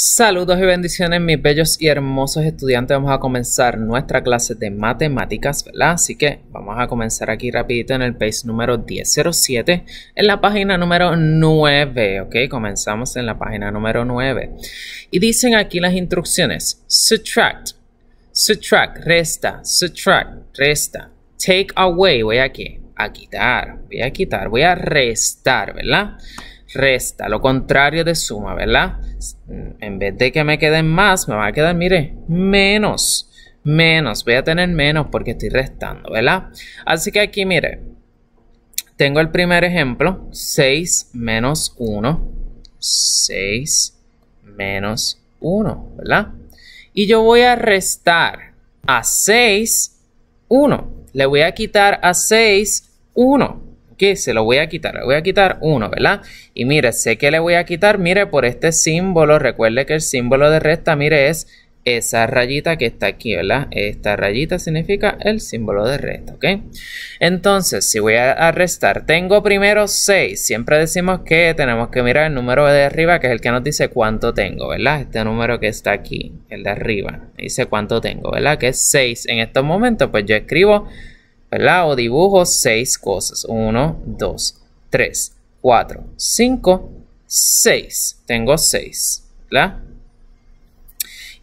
Saludos y bendiciones mis bellos y hermosos estudiantes. Vamos a comenzar nuestra clase de matemáticas, ¿verdad? Así que vamos a comenzar aquí rapidito en el page número 1007, en la página número 9, ¿ok? Comenzamos en la página número 9. Y dicen aquí las instrucciones, subtract, subtract, resta, subtract, resta, take away, voy aquí, a quitar, voy a quitar, voy a restar, ¿verdad? Resta, lo contrario de suma, ¿verdad? En vez de que me queden más, me va a quedar, mire, menos. Menos, voy a tener menos porque estoy restando, ¿verdad? Así que aquí, mire, tengo el primer ejemplo, 6 menos 1. 6 menos 1, ¿verdad? Y yo voy a restar a 6, 1. Le voy a quitar a 6, 1 que se lo voy a quitar, le voy a quitar uno, ¿verdad? Y mire, sé que le voy a quitar, mire, por este símbolo, recuerde que el símbolo de resta, mire, es esa rayita que está aquí, ¿verdad? Esta rayita significa el símbolo de resta, ¿ok? Entonces, si voy a restar, tengo primero 6. Siempre decimos que tenemos que mirar el número de arriba, que es el que nos dice cuánto tengo, ¿verdad? Este número que está aquí, el de arriba, dice cuánto tengo, ¿verdad? Que es 6. En estos momentos, pues yo escribo ¿verdad? O dibujo seis cosas. 1, 2, 3, 4, 5, 6. Tengo 6, ¿verdad?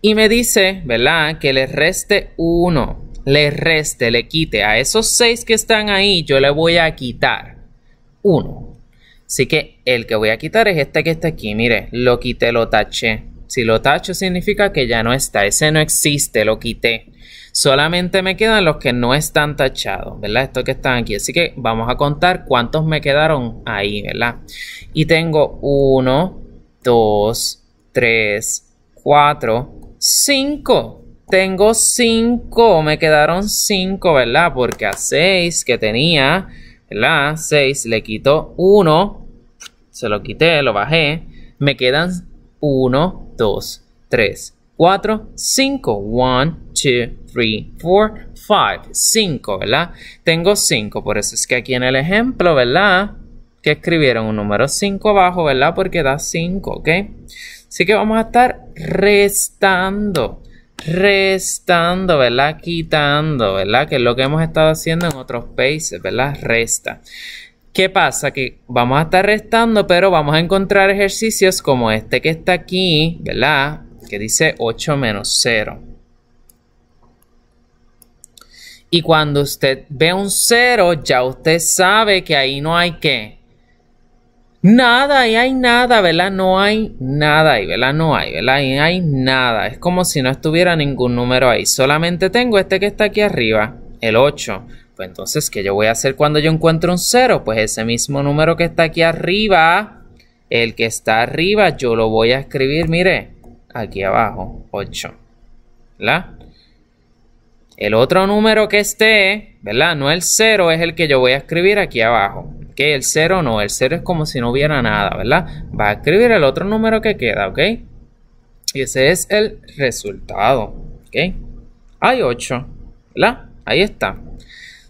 Y me dice, ¿verdad? Que le reste 1. Le reste, le quite. A esos 6 que están ahí, yo le voy a quitar 1. Así que el que voy a quitar es este que está aquí. Mire, lo quité, lo taché. Si lo tacho significa que ya no está. Ese no existe, lo quité. Solamente me quedan los que no están tachados, ¿verdad? Estos que están aquí. Así que vamos a contar cuántos me quedaron ahí, ¿verdad? Y tengo 1, 2, 3, 4, 5. Tengo 5, me quedaron 5, ¿verdad? Porque a 6 que tenía, ¿verdad? 6 le quito 1, se lo quité, lo bajé. Me quedan 1, 2, 3, 4, 5. 1, 2, 3, 4, 5. 5, ¿verdad? Tengo 5, por eso es que aquí en el ejemplo, ¿verdad? Que escribieron un número 5 abajo, ¿verdad? Porque da 5, ¿ok? Así que vamos a estar restando. Restando, ¿verdad? Quitando, ¿verdad? Que es lo que hemos estado haciendo en otros países, ¿verdad? Resta. ¿Qué pasa? Que vamos a estar restando, pero vamos a encontrar ejercicios como este que está aquí, ¿verdad? Que dice 8 menos 0. Y cuando usted ve un cero, ya usted sabe que ahí no hay qué. Nada, ahí hay nada, ¿verdad? No hay nada ahí, ¿verdad? No hay, ¿verdad? Ahí hay nada. Es como si no estuviera ningún número ahí. Solamente tengo este que está aquí arriba, el 8. Pues entonces, ¿qué yo voy a hacer cuando yo encuentro un cero? Pues ese mismo número que está aquí arriba, el que está arriba, yo lo voy a escribir, mire, aquí abajo, 8. ¿Verdad? El otro número que esté, ¿verdad? No el 0 es el que yo voy a escribir aquí abajo. ¿Ok? El 0 no, el 0 es como si no hubiera nada, ¿verdad? Va a escribir el otro número que queda, ¿ok? Y ese es el resultado, ¿ok? Hay 8, ¿verdad? Ahí está.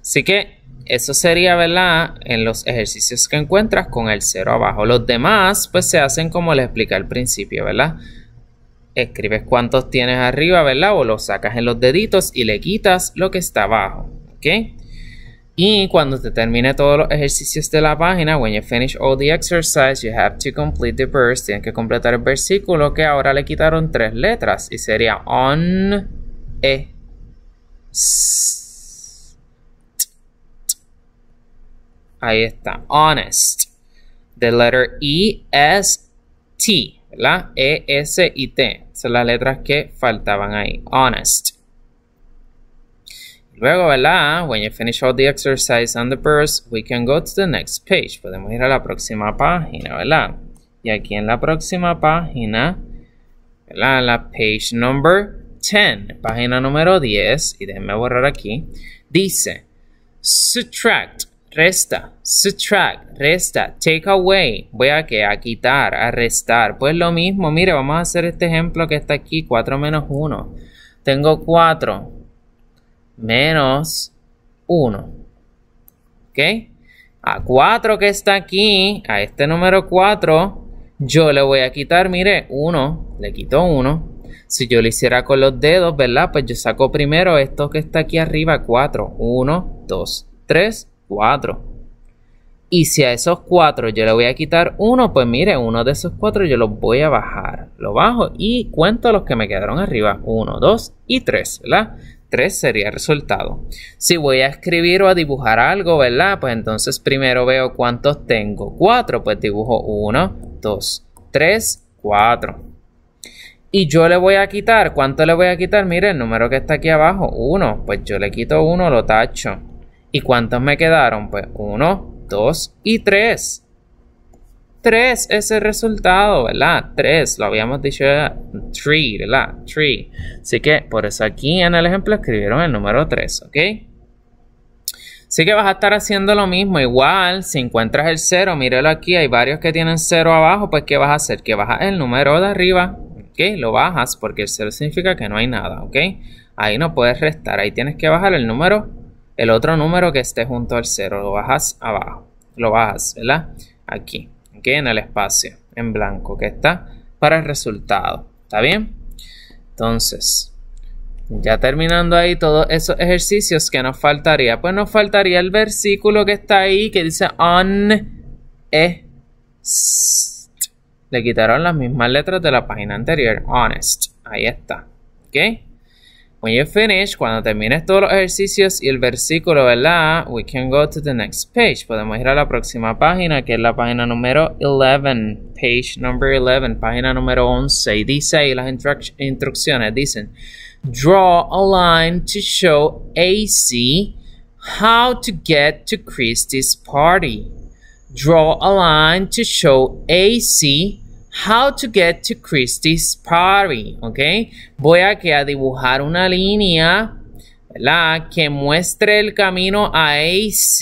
Así que eso sería, ¿verdad? En los ejercicios que encuentras con el 0 abajo. Los demás, pues se hacen como les expliqué al principio, ¿verdad? Escribes cuántos tienes arriba, ¿verdad? O lo sacas en los deditos y le quitas lo que está abajo, ¿ok? Y cuando te termine todos los ejercicios de la página, when you finish all the exercise, you have to complete the verse. Tienes que completar el versículo que ahora le quitaron tres letras y sería on, e, Ahí está, honest. The letter E, S, T, ¿verdad? E, S y T son las letras que faltaban ahí. Honest. Luego, ¿verdad? When you finish all the exercise on the verse, we can go to the next page. Podemos ir a la próxima página, ¿verdad? Y aquí en la próxima página, ¿verdad? La page number 10, página número 10, y déjenme borrar aquí, dice, subtract resta, subtract, resta, take away, voy a que a quitar, a restar, pues lo mismo, mire, vamos a hacer este ejemplo que está aquí, 4 menos 1, tengo 4 menos 1, ¿ok? A 4 que está aquí, a este número 4, Yo le voy a quitar, mire, 1, le quito 1. Si yo lo hiciera con los dedos, ¿verdad? Pues yo saco primero esto que está aquí arriba, 4. 1, 2, 3, 4. Y si a esos 4 yo le voy a quitar 1, pues mire, uno de esos 4 yo los voy a bajar. Lo bajo y cuento los que me quedaron arriba. 1, 2 y 3, ¿verdad? 3 sería el resultado. Si voy a escribir o a dibujar algo, ¿verdad? Pues entonces primero veo cuántos tengo. 4, pues dibujo 1, 2, 3, 4. Y yo le voy a quitar, ¿cuánto le voy a quitar? Mire, el número que está aquí abajo, 1. Pues yo le quito 1, lo tacho. ¿Y cuántos me quedaron? Pues 1, 2 y 3. 3 es el resultado, ¿verdad? 3, lo habíamos dicho, 3, ¿verdad? 3. Así que por eso aquí en el ejemplo escribieron el número 3, ¿ok? Así que vas a estar haciendo lo mismo. Igual, si encuentras el 0, míralo aquí, hay varios que tienen 0 abajo, pues ¿qué vas a hacer? Que bajas el número de arriba, ¿ok? Lo bajas porque el 0 significa que no hay nada, ¿ok? Ahí no puedes restar, ahí tienes que bajar el número, el otro número que esté junto al 0, lo bajas abajo, lo bajas, ¿verdad? Aquí en el espacio en blanco que está para el resultado. ¿Está bien? Entonces, ya terminando ahí todos esos ejercicios que nos faltaría, pues nos faltaría el versículo que está ahí que dice on e le quitaron las mismas letras de la página anterior, honest. Ahí está. ¿Ok? When you finish, cuando termines todos los ejercicios y el versículo, ¿verdad? We can go to the next page. Podemos ir a la próxima página, que es la página número 11. Page number 11, página número 11. Y dice ahí las instrucciones, dicen, Draw a line to show AC how to get to Christie's party. Draw a line to show AC How to get to Christie's party, ¿ok? Voy aquí a dibujar una línea, ¿verdad? Que muestre el camino a AC,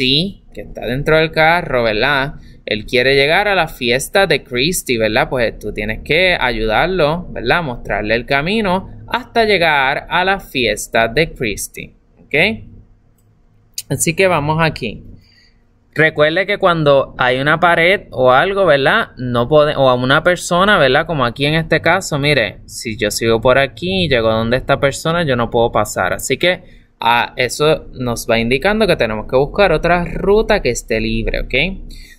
que está dentro del carro, ¿verdad? Él quiere llegar a la fiesta de Christie, ¿verdad? Pues tú tienes que ayudarlo, ¿verdad? Mostrarle el camino hasta llegar a la fiesta de Christie, ¿ok? Así que vamos aquí. Recuerde que cuando hay una pared o algo, ¿verdad? No puede, o a una persona, ¿verdad? Como aquí en este caso, mire, si yo sigo por aquí y llego a donde esta persona, yo no puedo pasar. Así que a eso nos va indicando que tenemos que buscar otra ruta que esté libre, ¿ok?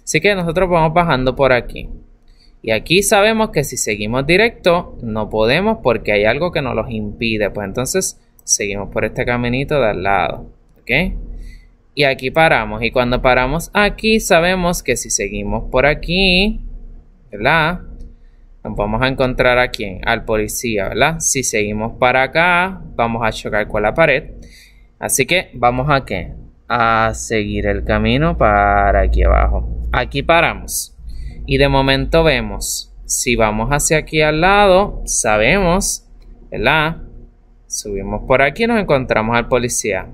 Así que nosotros vamos bajando por aquí. Y aquí sabemos que si seguimos directo, no podemos porque hay algo que nos los impide. Pues entonces seguimos por este caminito de al lado, ¿ok? Y aquí paramos. Y cuando paramos aquí, sabemos que si seguimos por aquí, ¿verdad? Nos vamos a encontrar a quién? Al policía, ¿verdad? Si seguimos para acá, vamos a chocar con la pared. Así que vamos a qué? A seguir el camino para aquí abajo. Aquí paramos. Y de momento vemos, si vamos hacia aquí al lado, sabemos, ¿verdad? Subimos por aquí y nos encontramos al policía.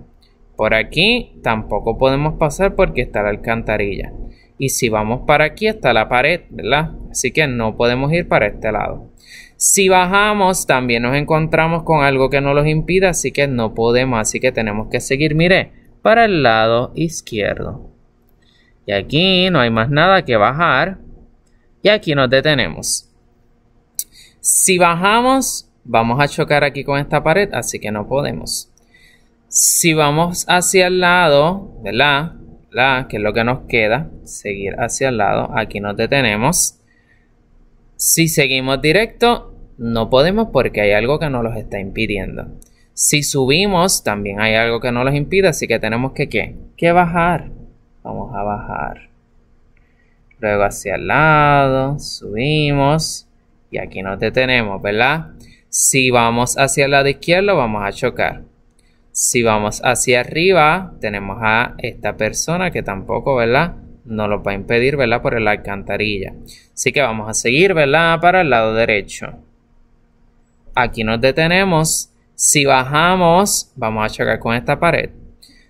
Por aquí tampoco podemos pasar porque está la alcantarilla. Y si vamos para aquí está la pared, ¿verdad? Así que no podemos ir para este lado. Si bajamos también nos encontramos con algo que nos los impida, así que no podemos, así que tenemos que seguir, mire, para el lado izquierdo. Y aquí no hay más nada que bajar. Y aquí nos detenemos. Si bajamos, vamos a chocar aquí con esta pared, así que no podemos. Si vamos hacia el lado, ¿verdad? la Que es lo que nos queda, seguir hacia el lado. Aquí nos detenemos. Si seguimos directo, no podemos porque hay algo que nos los está impidiendo. Si subimos, también hay algo que nos los impide, así que tenemos que ¿qué? Que bajar. Vamos a bajar. Luego hacia el lado, subimos y aquí nos detenemos, ¿verdad? Si vamos hacia el lado izquierdo, vamos a chocar. Si vamos hacia arriba, tenemos a esta persona que tampoco, ¿verdad? No lo va a impedir, ¿verdad? Por la alcantarilla. Así que vamos a seguir, ¿verdad? Para el lado derecho. Aquí nos detenemos. Si bajamos, vamos a chocar con esta pared.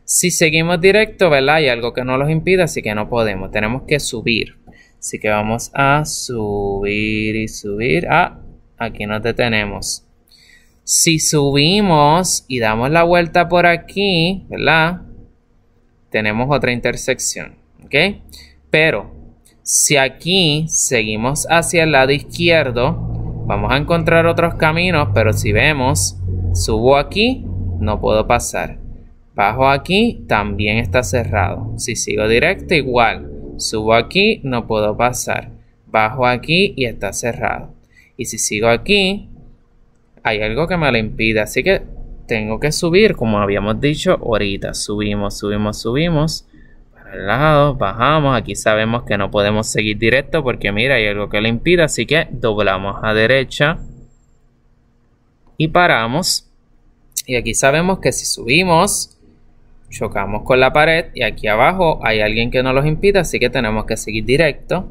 Si seguimos directo, ¿verdad? Hay algo que no los impide, así que no podemos. Tenemos que subir. Así que vamos a subir y subir. Ah, aquí nos detenemos. Si subimos y damos la vuelta por aquí, ¿verdad? Tenemos otra intersección, ¿ok? Pero Si aquí seguimos hacia el lado izquierdo, vamos a encontrar otros caminos, pero si vemos, subo aquí, no puedo pasar. Bajo aquí, también está cerrado. Si sigo directo, igual. Subo aquí, no puedo pasar. Bajo aquí y está cerrado. Y si sigo aquí, hay algo que me lo impide. Así que tengo que subir, como habíamos dicho ahorita. Subimos, subimos, subimos. Para el lado, bajamos. Aquí sabemos que no podemos seguir directo porque mira, hay algo que lo impide. Así que doblamos a derecha. Y paramos. Y aquí sabemos que si subimos, chocamos con la pared. Y aquí abajo hay alguien que nos los impide. Así que tenemos que seguir directo.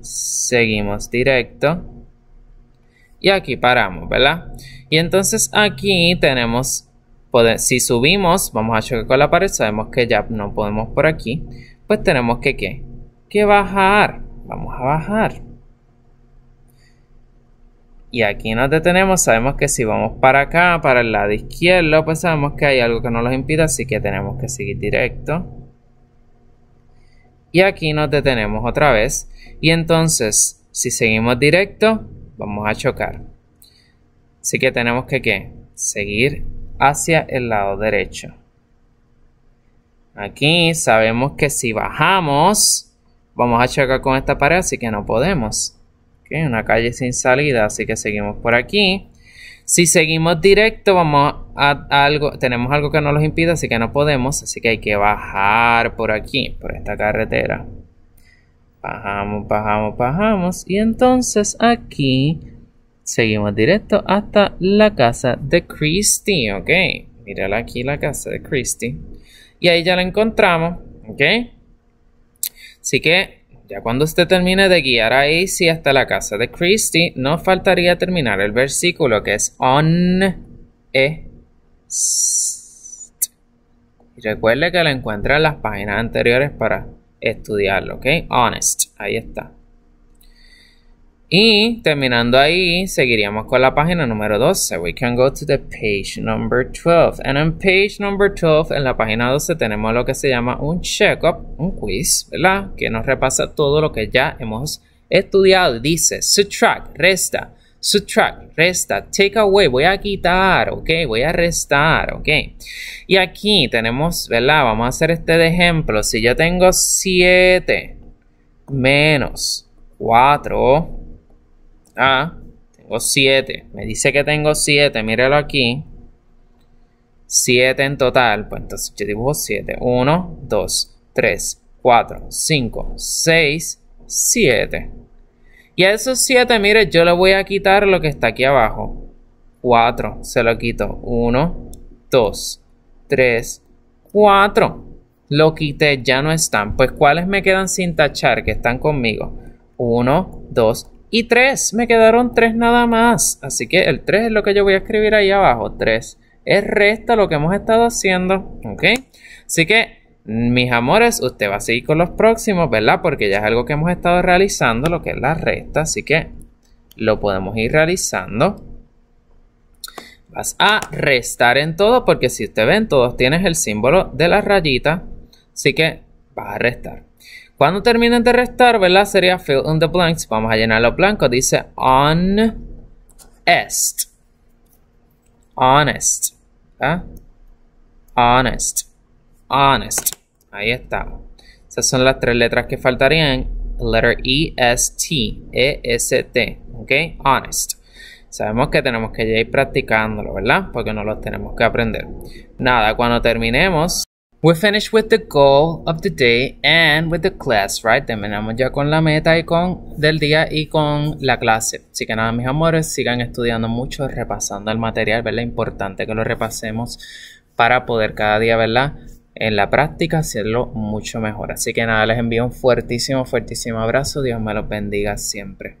Seguimos directo. Y aquí paramos, ¿verdad? Y entonces aquí tenemos, si subimos, vamos a chocar con la pared, sabemos que ya no podemos por aquí. Pues tenemos que, ¿qué? Que bajar. Vamos a bajar. Y aquí nos detenemos, sabemos que si vamos para acá, para el lado izquierdo, pues sabemos que hay algo que nos lo impide, así que tenemos que seguir directo. Y aquí nos detenemos otra vez. Y entonces, si seguimos directo, vamos a chocar. Así que tenemos que ¿qué? seguir hacia el lado derecho. Aquí sabemos que si bajamos, vamos a chocar con esta pared, así que no podemos. una calle sin salida, así que seguimos por aquí. Si seguimos directo, vamos a, algo, tenemos algo que nos lo impide, así que no podemos, así que hay que bajar por aquí, por esta carretera. Bajamos, bajamos, bajamos. Y entonces aquí seguimos directo hasta la casa de Christy. Ok, mírala aquí la casa de Christy. Y ahí ya la encontramos. Ok. Así que ya cuando usted termine de guiar a AC hasta la casa de Christy, nos faltaría terminar el versículo que es on e y recuerde que lo encuentra en las páginas anteriores para estudiarlo, ¿ok? Honest, ahí está. Y terminando ahí, seguiríamos con la página número 12. We can go to the page number 12. And on page number 12, en la página 12, tenemos lo que se llama un check-up, un quiz, ¿verdad? Que nos repasa todo lo que ya hemos estudiado. Dice, subtract, resta, subtract, resta, take away, voy a quitar, ok, voy a restar, ok. Y aquí tenemos, ¿verdad? Vamos a hacer este de ejemplo. Si yo tengo 7 menos 4, ah, tengo 7, me dice que tengo 7, míralo aquí. 7 en total, pues entonces yo dibujo 7. 1, 2, 3, 4, 5, 6, 7. Y a esos 7, mire, yo le voy a quitar lo que está aquí abajo. 4, se lo quito. 1, 2, 3, 4. Lo quité, ya no están. Pues ¿cuáles me quedan sin tachar que están conmigo? 1, 2 y 3. Me quedaron 3 nada más. Así que el 3 es lo que yo voy a escribir ahí abajo. 3. Es resta lo que hemos estado haciendo. ¿Ok? Así que mis amores, usted va a seguir con los próximos, ¿verdad? Porque ya es algo que hemos estado realizando, lo que es la resta, así que lo podemos ir realizando. Vas a restar en todo, porque si usted ven, todos tienes el símbolo de la rayita, así que vas a restar. Cuando terminen de restar, ¿verdad? Sería fill in the blanks. Vamos a llenar los blancos. Dice honest. Honest. ¿Ah? Honest. Honest. Ahí está. Esas son las tres letras que faltarían. Letter E-S-T. E-S-T. ¿Ok? Honest. Sabemos que tenemos que ir practicándolo, ¿verdad? Porque no los tenemos que aprender. Nada, cuando terminemos, we finish with the goal of the day and with the class, right? Terminamos ya con la meta y con del día y con la clase. Así que nada, mis amores, sigan estudiando mucho, repasando el material, ¿verdad? Importante que lo repasemos para poder cada día, ¿verdad? En la práctica hacerlo mucho mejor. Así que nada, les envío un fuertísimo, fuertísimo abrazo. Dios me los bendiga siempre.